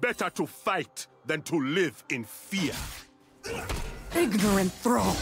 Better to fight than to live in fear. Ignorant thrall!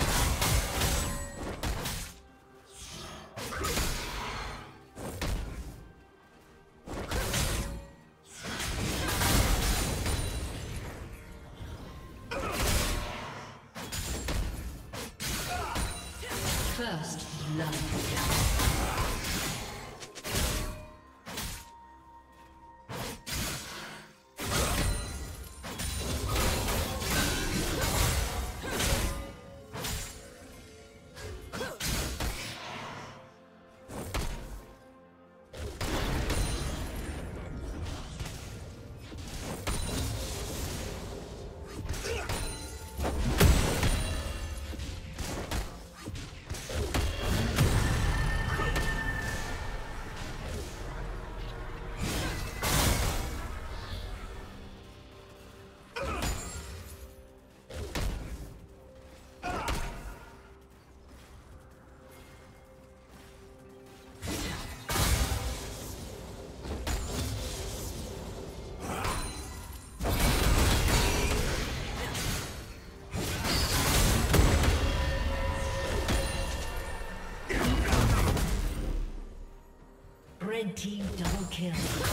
kill.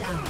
Down.